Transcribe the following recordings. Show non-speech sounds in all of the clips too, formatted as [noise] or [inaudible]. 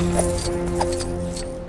あっ。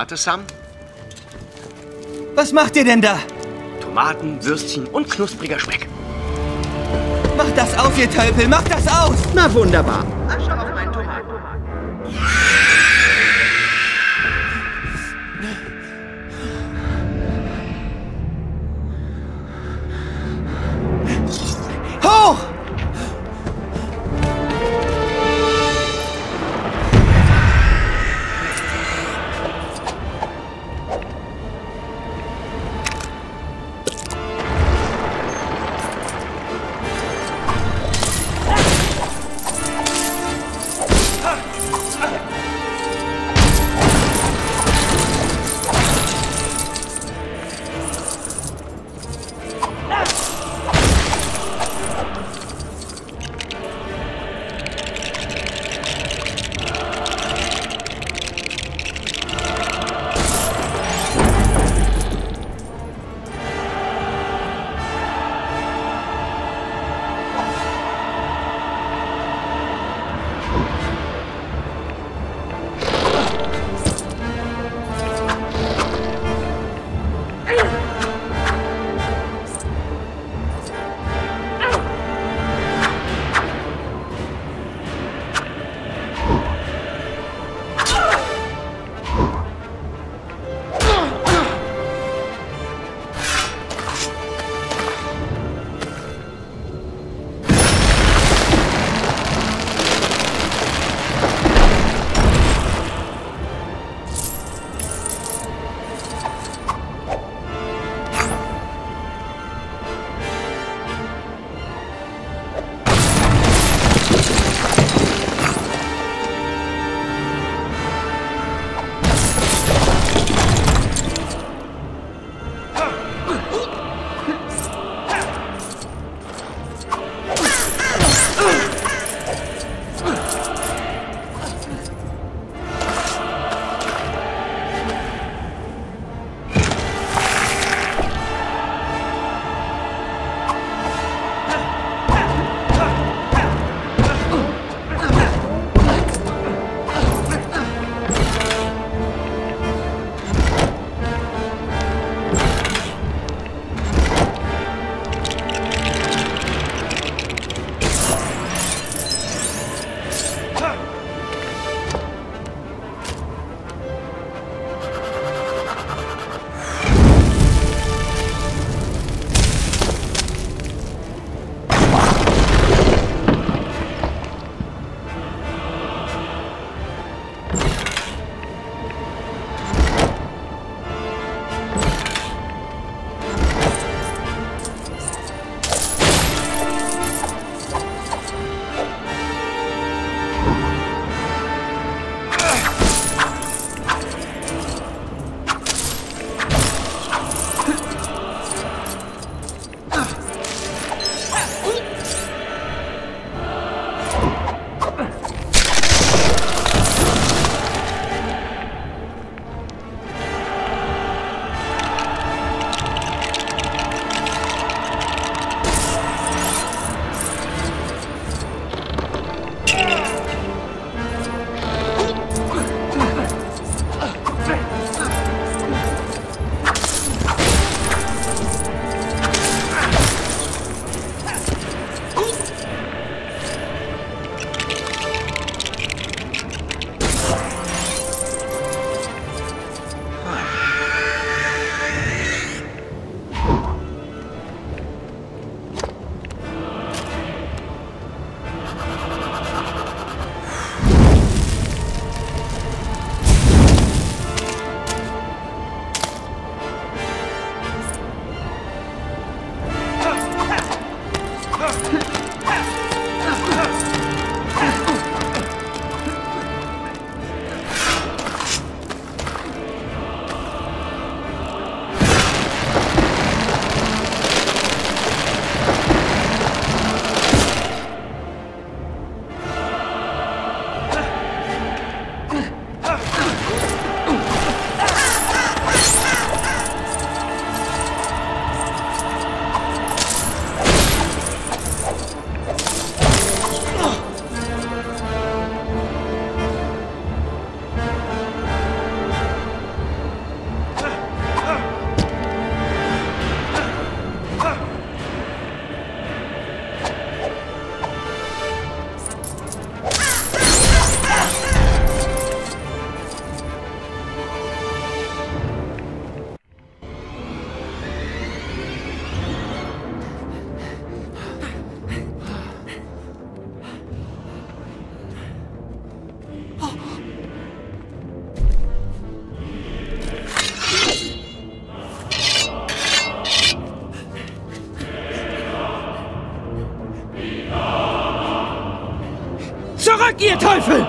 Tomate, Sam? Was macht ihr denn da? Tomaten, Würstchen und knuspriger Speck. Macht das auf, ihr Tölpel! Macht das aus! Na wunderbar. Ihr Teufel!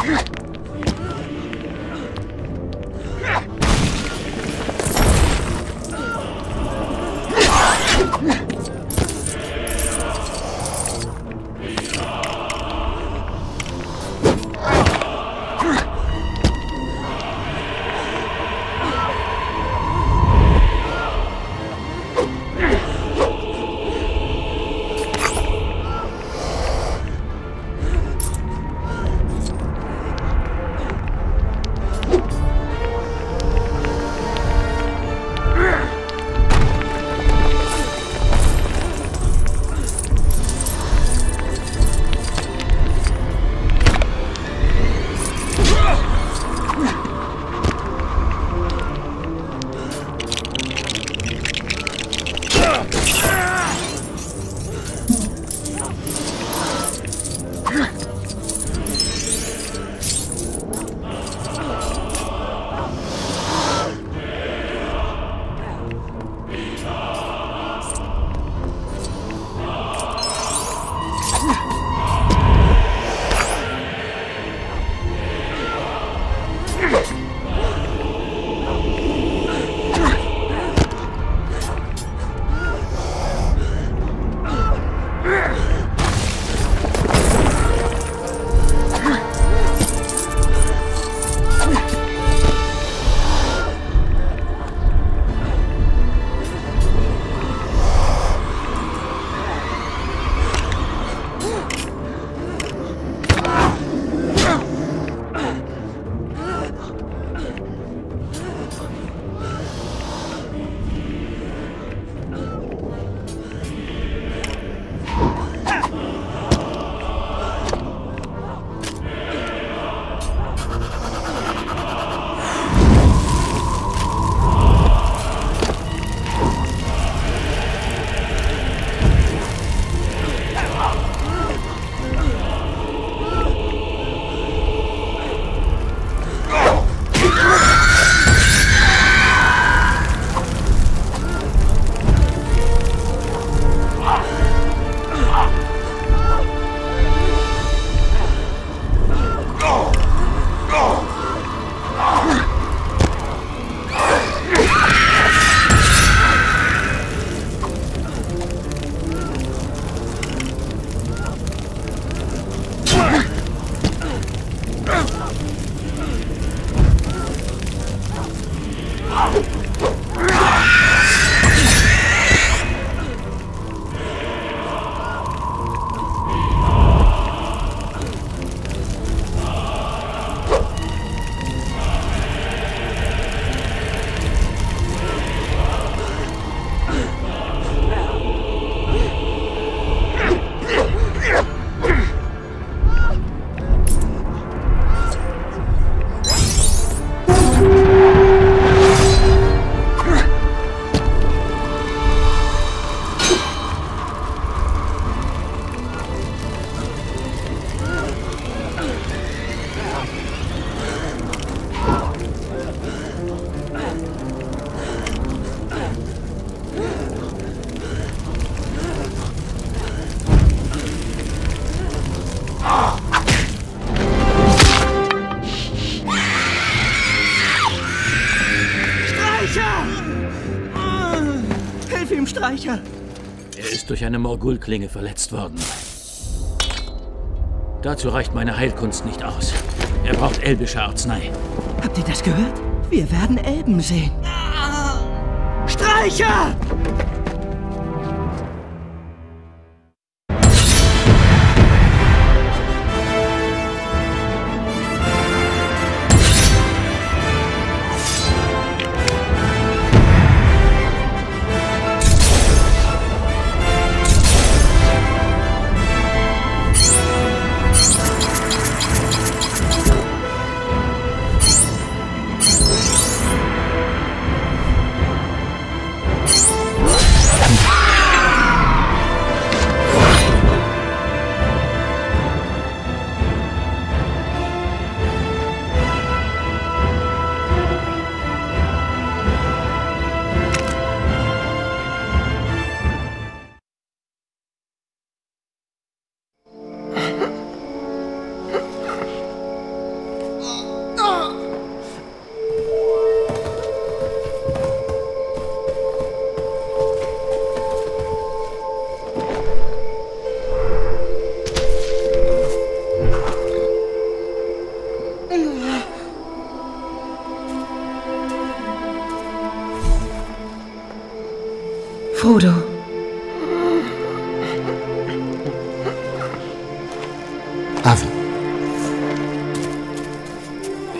Ha ha ha! Eine Morgul-Klinge verletzt worden. Dazu reicht meine Heilkunst nicht aus. Er braucht elbische Arznei. Habt ihr das gehört? Wir werden Elben sehen. Streicher!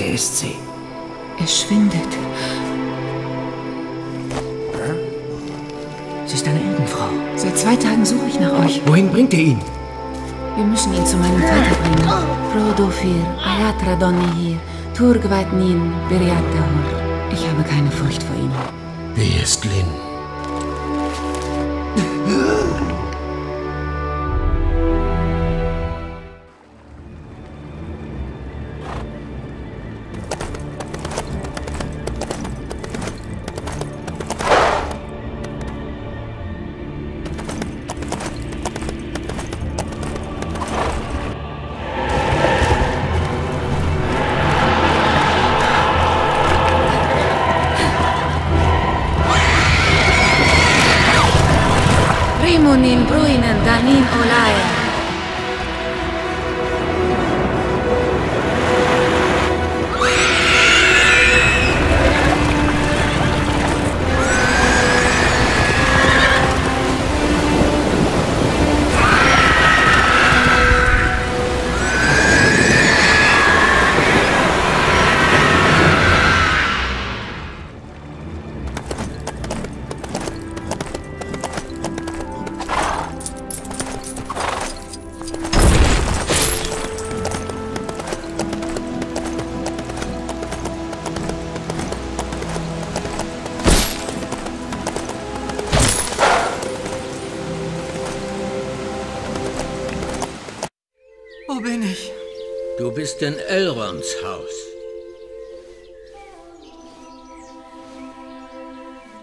Wer ist sie? Es schwindet. Sie ist eine Elbenfrau. Seit zwei Tagen suche ich nach euch. Wohin bringt ihr ihn? Wir müssen ihn zu meinem Vater bringen. Frodo Fir, Ayatra Donni hier, Turgwait Nin, Biriatahor. Ich habe keine Furcht vor ihm. Wie ist Lin? [laughs] Imunin Bruinen Danin Olaja bin ich? Du bist in Elrons Haus.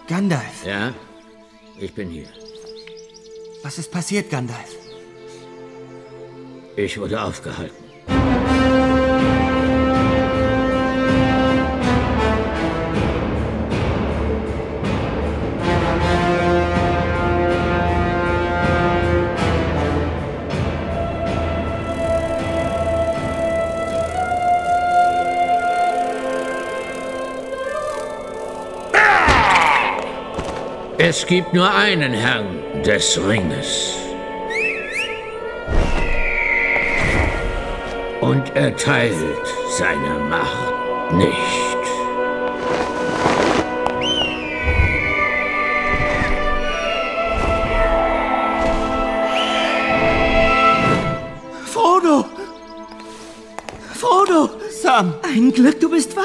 Gandalf. Ja? Ich bin hier. Was ist passiert, Gandalf? Ich wurde aufgehalten. Es gibt nur einen Herrn des Ringes. Und er teilt seine Macht nicht. Frodo! Frodo! Sam! Ein Glück, du bist wach.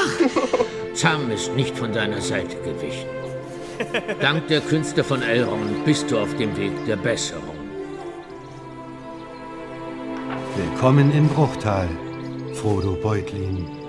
Sam ist nicht von deiner Seite gewichen. Dank der Künste von Elrond bist du auf dem Weg der Besserung. Willkommen im Bruchtal, Frodo Beutlin.